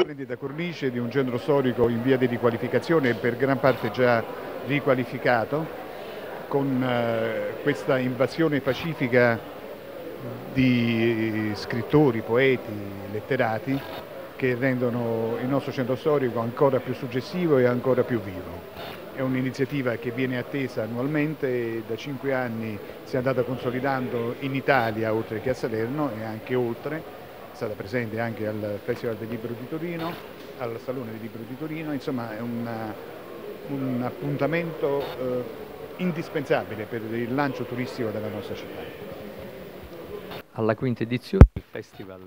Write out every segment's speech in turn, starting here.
Splendida cornice di un centro storico in via di riqualificazione e per gran parte già riqualificato con eh, questa invasione pacifica di scrittori, poeti, letterati che rendono il nostro centro storico ancora più suggestivo e ancora più vivo. È un'iniziativa che viene attesa annualmente da cinque anni si è andata consolidando in Italia oltre che a Salerno e anche oltre, è stata presente anche al Festival del Libro di Torino, al Salone del Libro di Torino, insomma è una, un appuntamento eh, indispensabile per il lancio turistico della nostra città. Alla quinta edizione il Festival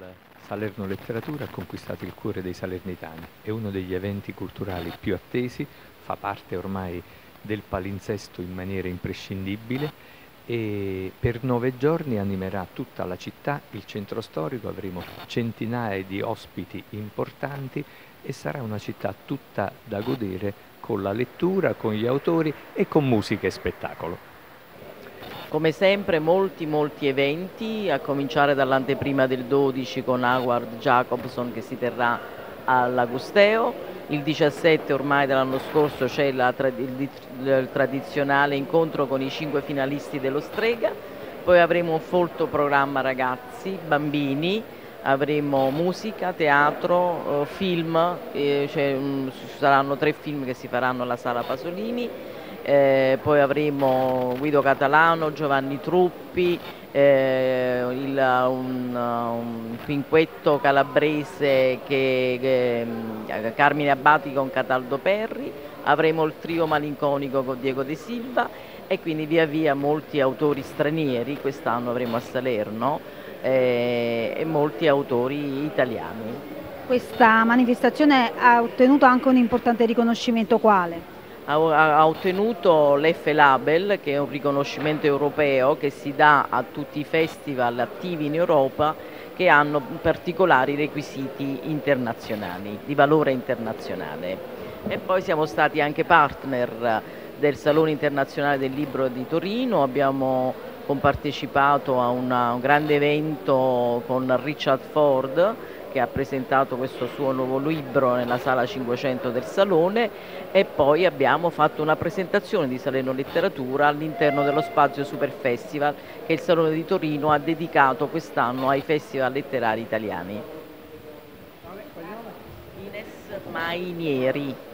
Salerno Letteratura ha conquistato il cuore dei salernitani, è uno degli eventi culturali più attesi, fa parte ormai del palinsesto in maniera imprescindibile e per nove giorni animerà tutta la città, il centro storico, avremo centinaia di ospiti importanti e sarà una città tutta da godere con la lettura, con gli autori e con musica e spettacolo. Come sempre molti molti eventi, a cominciare dall'anteprima del 12 con Howard Jacobson che si terrà all'Agusteo, il 17 ormai dell'anno scorso c'è il, tradizionale incontro con i cinque finalisti dello Strega, poi avremo un folto programma ragazzi, bambini, avremo musica, teatro, eh, film, eh, ci saranno tre film che si faranno alla Sala Pasolini, eh, poi avremo Guido Catalano, Giovanni Truppi, eh, il, un, un, quinquetto calabrese che, che, mm, Carmine Abbati con Cataldo Perri, avremo il trio malinconico con Diego De Silva e quindi via via molti autori stranieri, quest'anno avremo a Salerno, eh, e molti autori italiani. Questa manifestazione ha ottenuto anche un importante riconoscimento quale? Ha, ottenuto l'F Label che è un riconoscimento europeo che si dà a tutti i festival attivi in Europa che hanno particolari requisiti internazionali, di valore internazionale. E poi siamo stati anche partner del Salone Internazionale del Libro di Torino, abbiamo compartecipato a una, un grande evento con Richard Ford che ha presentato questo suo nuovo libro nella sala 500 del Salone e poi abbiamo fatto una presentazione di Salerno Letteratura all'interno dello spazio Super Festival che il Salone di Torino ha dedicato quest'anno ai festival letterari italiani. Ines Mainieri.